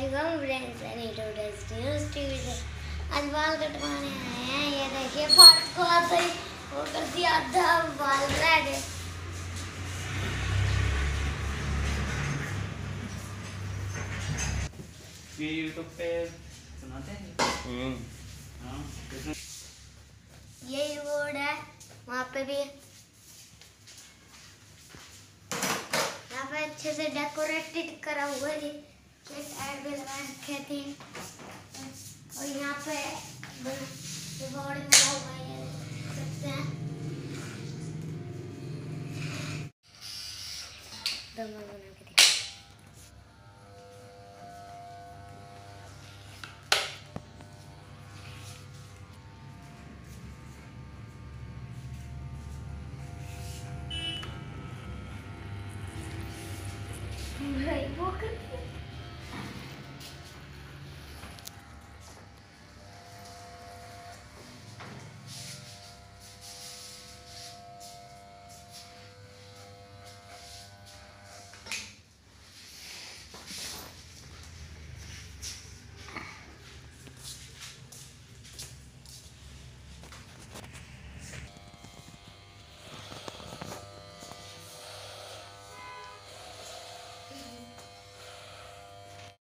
वालेकुम फ्रेंड्स एनी टू डेस्ट न्यूज़ टीवी से आज बाल कटवाने आए हैं। ये देखिए फाट को आते ही वो कर दिया आधा बाल रह गए ये यूट्यूब पे सुनाते हैं? हम्म। हाँ यही बोर्ड है। वहाँ पे भी। यहाँ पे अच्छे से डेकोरेटेड करा हुआ है ये। रखे थे और यहाँ पे बोर्ड लगा हुआ है सकते हैं। दमा बना के भाई, वो कर